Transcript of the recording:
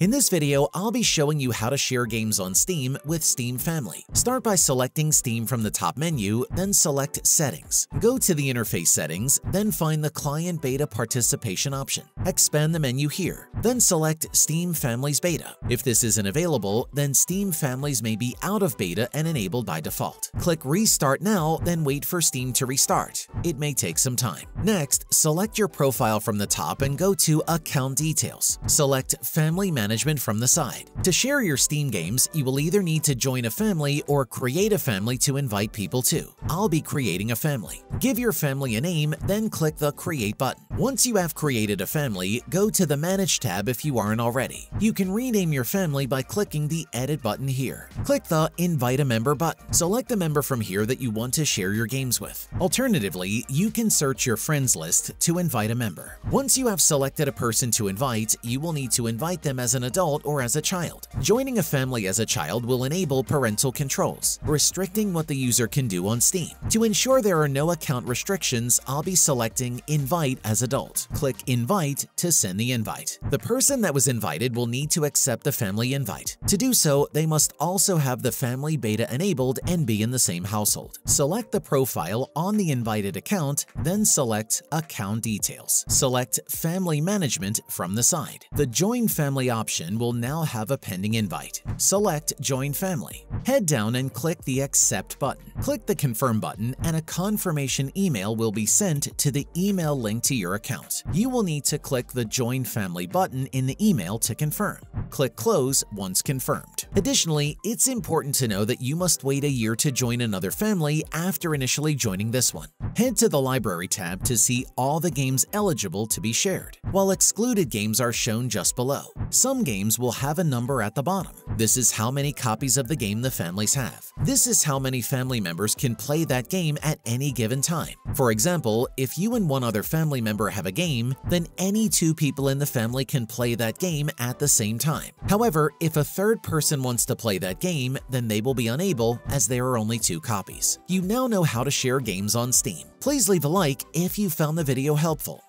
In this video, I'll be showing you how to share games on Steam with Steam Family. Start by selecting Steam from the top menu, then select Settings. Go to the interface settings, then find the Client Beta Participation option. Expand the menu here, then select Steam Families Beta. If this isn't available, then Steam Families may be out of beta and enabled by default. Click Restart now, then wait for Steam to restart. It may take some time. Next, select your profile from the top and go to Account Details. Select Family Management from the side. To share your Steam games, you will either need to join a family or create a family to invite people to. I'll be creating a family. Give your family a name, then click the Create button. Once you have created a family, go to the Manage tab if you aren't already. You can rename your family by clicking the Edit button here. Click the Invite a Member button. Select the member from here that you want to share your games with. Alternatively, you can search your friends list to invite a member. Once you have selected a person to invite, you will need to invite them as an adult or as a child. Joining a family as a child will enable parental controls, restricting what the user can do on Steam. To ensure there are no account restrictions, I'll be selecting Invite as adult. Click Invite to send the invite. The person that was invited will need to accept the family invite. To do so, they must also have the family beta enabled and be in the same household. Select the profile on the invited account, then select Account Details. Select Family Management from the side. The Join Family option will now have a pending invite. Select Join Family. Head down and click the Accept button. Click the Confirm button and a confirmation email will be sent to the email link to account. You will need to click the Join Family button in the email to confirm. Click Close once confirmed. Additionally, it's important to know that you must wait a year to join another family after initially joining this one. Head to the Library tab to see all the games eligible to be shared, while excluded games are shown just below. Some games will have a number at the bottom. This is how many copies of the game the families have. This is how many family members can play that game at any given time. For example, if you and one other family member have a game, then any two people in the family can play that game at the same time. However, if a third person wants to play that game, then they will be unable as there are only two copies. You now know how to share games on Steam. Please leave a like if you found the video helpful.